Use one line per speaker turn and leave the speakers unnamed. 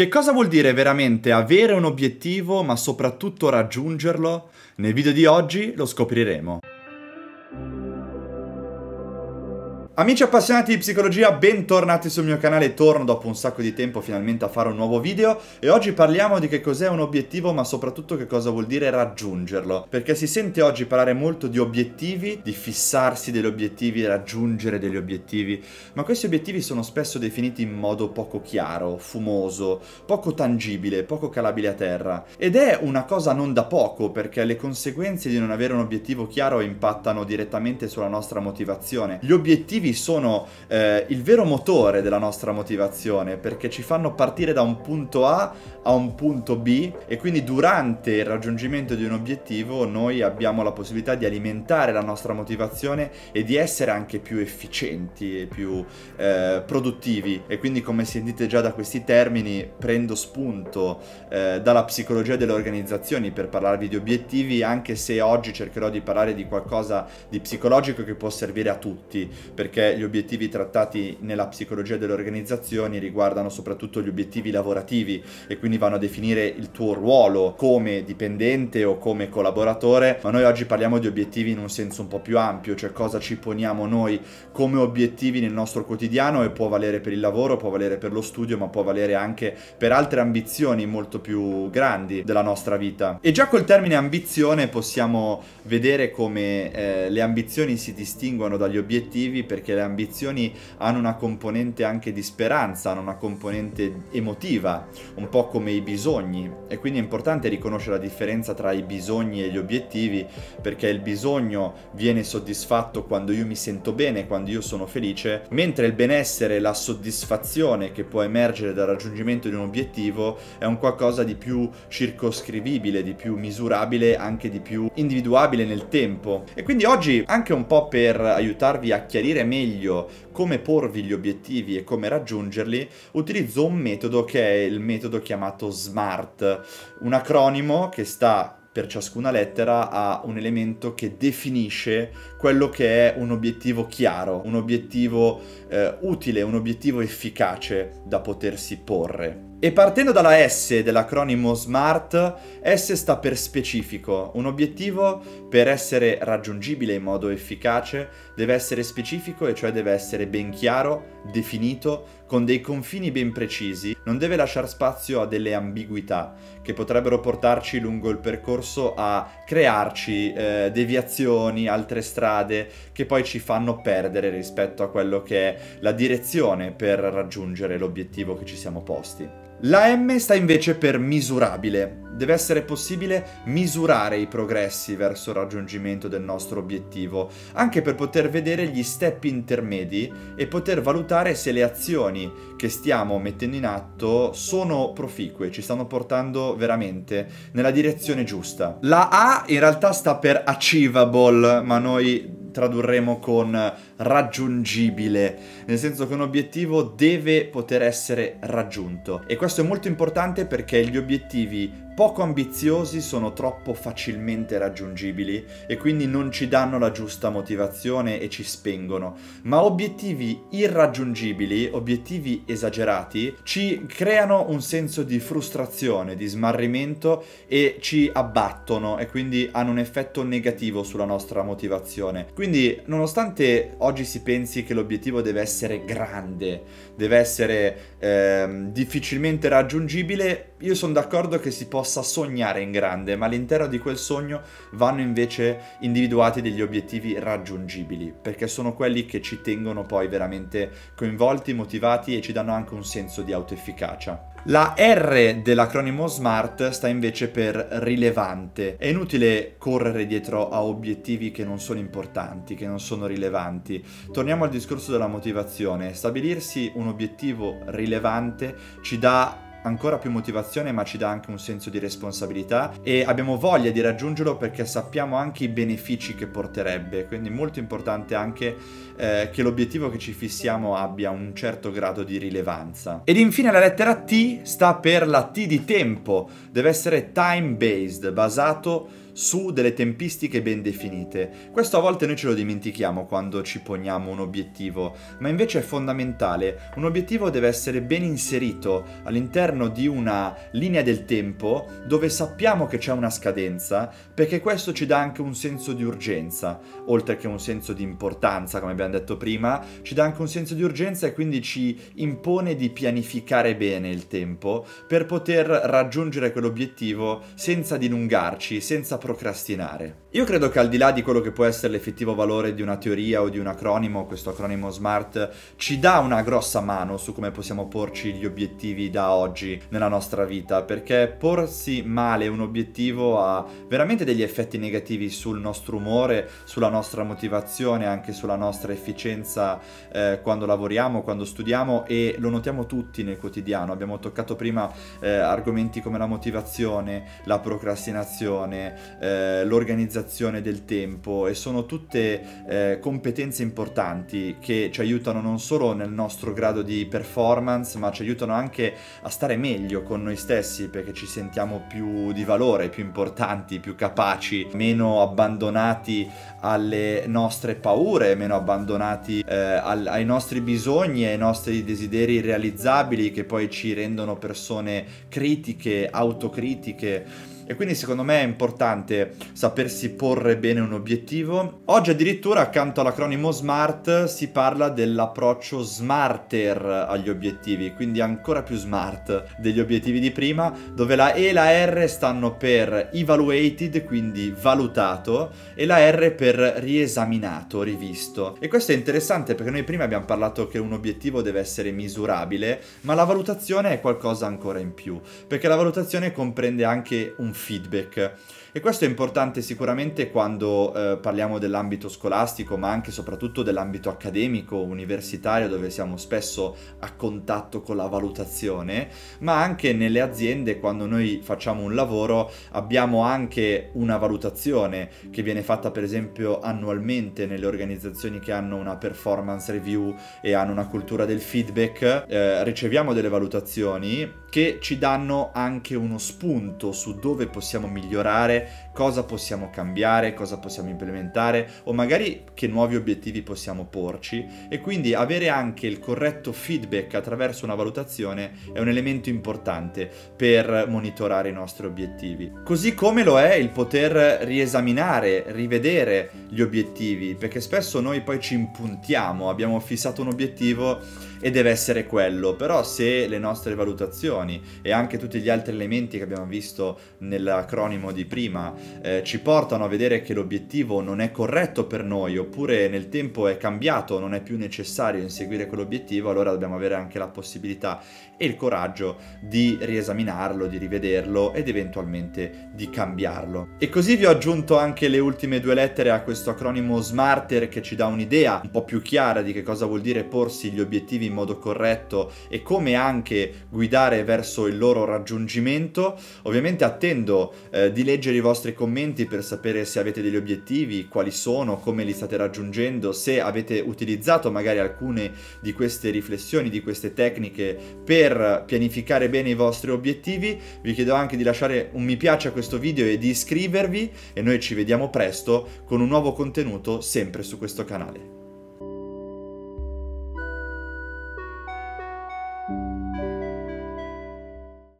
Che cosa vuol dire veramente avere un obiettivo ma soprattutto raggiungerlo? Nel video di oggi lo scopriremo. Amici appassionati di psicologia, bentornati sul mio canale, torno dopo un sacco di tempo finalmente a fare un nuovo video e oggi parliamo di che cos'è un obiettivo ma soprattutto che cosa vuol dire raggiungerlo, perché si sente oggi parlare molto di obiettivi, di fissarsi degli obiettivi, raggiungere degli obiettivi, ma questi obiettivi sono spesso definiti in modo poco chiaro, fumoso, poco tangibile, poco calabile a terra. Ed è una cosa non da poco perché le conseguenze di non avere un obiettivo chiaro impattano direttamente sulla nostra motivazione. Gli obiettivi sono eh, il vero motore della nostra motivazione perché ci fanno partire da un punto A a un punto B e quindi durante il raggiungimento di un obiettivo noi abbiamo la possibilità di alimentare la nostra motivazione e di essere anche più efficienti e più eh, produttivi. E quindi come sentite già da questi termini prendo spunto eh, dalla psicologia delle organizzazioni per parlarvi di obiettivi anche se oggi cercherò di parlare di qualcosa di psicologico che può servire a tutti perché gli obiettivi trattati nella psicologia delle organizzazioni riguardano soprattutto gli obiettivi lavorativi e quindi vanno a definire il tuo ruolo come dipendente o come collaboratore, ma noi oggi parliamo di obiettivi in un senso un po' più ampio, cioè cosa ci poniamo noi come obiettivi nel nostro quotidiano e può valere per il lavoro, può valere per lo studio, ma può valere anche per altre ambizioni molto più grandi della nostra vita. E già col termine ambizione possiamo vedere come eh, le ambizioni si distinguono dagli obiettivi perché le ambizioni hanno una componente anche di speranza, hanno una componente emotiva, un po' come i bisogni e quindi è importante riconoscere la differenza tra i bisogni e gli obiettivi perché il bisogno viene soddisfatto quando io mi sento bene, quando io sono felice, mentre il benessere, la soddisfazione che può emergere dal raggiungimento di un obiettivo è un qualcosa di più circoscrivibile, di più misurabile, anche di più individuabile nel tempo. E quindi oggi anche un po' per aiutarvi a chiarire meglio come porvi gli obiettivi e come raggiungerli, utilizzo un metodo che è il metodo chiamato SMART, un acronimo che sta per ciascuna lettera ha un elemento che definisce quello che è un obiettivo chiaro, un obiettivo eh, utile, un obiettivo efficace da potersi porre. E partendo dalla S dell'acronimo SMART, S sta per specifico. Un obiettivo per essere raggiungibile in modo efficace deve essere specifico e cioè deve essere ben chiaro, definito, con dei confini ben precisi, non deve lasciare spazio a delle ambiguità che potrebbero portarci lungo il percorso a crearci eh, deviazioni, altre strade che poi ci fanno perdere rispetto a quello che è la direzione per raggiungere l'obiettivo che ci siamo posti. La M sta invece per misurabile. Deve essere possibile misurare i progressi verso il raggiungimento del nostro obiettivo, anche per poter vedere gli step intermedi e poter valutare se le azioni che stiamo mettendo in atto sono proficue, ci stanno portando veramente nella direzione giusta. La A in realtà sta per achievable, ma noi tradurremo con raggiungibile, nel senso che un obiettivo deve poter essere raggiunto. E questo è molto importante perché gli obiettivi poco ambiziosi sono troppo facilmente raggiungibili e quindi non ci danno la giusta motivazione e ci spengono, ma obiettivi irraggiungibili, obiettivi esagerati, ci creano un senso di frustrazione, di smarrimento e ci abbattono e quindi hanno un effetto negativo sulla nostra motivazione. Quindi, nonostante oggi si pensi che l'obiettivo deve essere grande, deve essere ehm, difficilmente raggiungibile, io sono d'accordo che si possa sognare in grande, ma all'interno di quel sogno vanno invece individuati degli obiettivi raggiungibili, perché sono quelli che ci tengono poi veramente coinvolti, motivati e ci danno anche un senso di autoefficacia. La R dell'acronimo SMART sta invece per rilevante. È inutile correre dietro a obiettivi che non sono importanti, che non sono rilevanti. Torniamo al discorso della motivazione. Stabilirsi un obiettivo rilevante ci dà ancora più motivazione ma ci dà anche un senso di responsabilità e abbiamo voglia di raggiungerlo perché sappiamo anche i benefici che porterebbe. Quindi molto importante anche eh, che l'obiettivo che ci fissiamo abbia un certo grado di rilevanza ed infine la lettera T sta per la T di tempo deve essere time based basato su delle tempistiche ben definite. Questo a volte noi ce lo dimentichiamo quando ci poniamo un obiettivo, ma invece è fondamentale. Un obiettivo deve essere ben inserito all'interno di una linea del tempo dove sappiamo che c'è una scadenza, perché questo ci dà anche un senso di urgenza, oltre che un senso di importanza, come abbiamo detto prima, ci dà anche un senso di urgenza e quindi ci impone di pianificare bene il tempo per poter raggiungere quell'obiettivo senza dilungarci, senza procrastinare. Io credo che al di là di quello che può essere l'effettivo valore di una teoria o di un acronimo, questo acronimo SMART ci dà una grossa mano su come possiamo porci gli obiettivi da oggi nella nostra vita, perché porsi male un obiettivo ha veramente degli effetti negativi sul nostro umore, sulla nostra motivazione, anche sulla nostra efficienza eh, quando lavoriamo, quando studiamo e lo notiamo tutti nel quotidiano. Abbiamo toccato prima eh, argomenti come la motivazione, la procrastinazione, eh, l'organizzazione del tempo e sono tutte eh, competenze importanti che ci aiutano non solo nel nostro grado di performance, ma ci aiutano anche a stare meglio con noi stessi perché ci sentiamo più di valore, più importanti, più capaci, meno abbandonati alle nostre paure, meno abbandonati eh, al, ai nostri bisogni ai nostri desideri realizzabili che poi ci rendono persone critiche, autocritiche e quindi secondo me è importante sapersi porre bene un obiettivo. Oggi addirittura accanto all'acronimo SMART si parla dell'approccio smarter agli obiettivi, quindi ancora più smart degli obiettivi di prima, dove la E e la R stanno per evaluated, quindi valutato, e la R per riesaminato, rivisto. E questo è interessante perché noi prima abbiamo parlato che un obiettivo deve essere misurabile, ma la valutazione è qualcosa ancora in più, perché la valutazione comprende anche un feedback. E questo è importante sicuramente quando eh, parliamo dell'ambito scolastico, ma anche e soprattutto dell'ambito accademico, universitario, dove siamo spesso a contatto con la valutazione, ma anche nelle aziende quando noi facciamo un lavoro abbiamo anche una valutazione che viene fatta per esempio annualmente nelle organizzazioni che hanno una performance review e hanno una cultura del feedback, eh, riceviamo delle valutazioni che ci danno anche uno spunto su dove possiamo migliorare, cosa possiamo cambiare, cosa possiamo implementare o magari che nuovi obiettivi possiamo porci e quindi avere anche il corretto feedback attraverso una valutazione è un elemento importante per monitorare i nostri obiettivi. Così come lo è il poter riesaminare, rivedere gli obiettivi, perché spesso noi poi ci impuntiamo, abbiamo fissato un obiettivo e deve essere quello, però se le nostre valutazioni e anche tutti gli altri elementi che abbiamo visto nell'acronimo di prima eh, ci portano a vedere che l'obiettivo non è corretto per noi oppure nel tempo è cambiato, non è più necessario inseguire quell'obiettivo, allora dobbiamo avere anche la possibilità e il coraggio di riesaminarlo, di rivederlo ed eventualmente di cambiarlo. E così vi ho aggiunto anche le ultime due lettere a questo acronimo SMARTER che ci dà un'idea un po' più chiara di che cosa vuol dire porsi gli obiettivi in modo corretto e come anche guidare verso il loro raggiungimento. Ovviamente attendo eh, di leggere i vostri commenti per sapere se avete degli obiettivi, quali sono, come li state raggiungendo, se avete utilizzato magari alcune di queste riflessioni, di queste tecniche per pianificare bene i vostri obiettivi. Vi chiedo anche di lasciare un mi piace a questo video e di iscrivervi e noi ci vediamo presto con un nuovo contenuto sempre su questo canale.